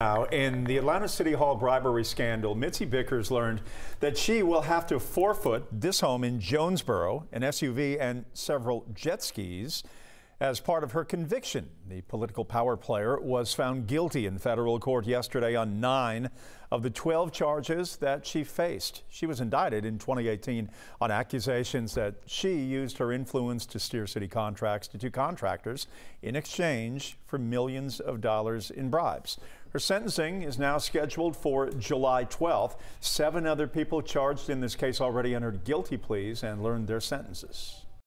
Now, in the Atlanta City Hall bribery scandal, Mitzi Bickers learned that she will have to forfeit this home in Jonesboro, an SUV, and several jet skis as part of her conviction. The political power player was found guilty in federal court yesterday on nine of the 12 charges that she faced. She was indicted in 2018 on accusations that she used her influence to steer city contracts to two contractors in exchange for millions of dollars in bribes. Her sentencing is now scheduled for July 12th. Seven other people charged in this case already entered guilty pleas and learned their sentences.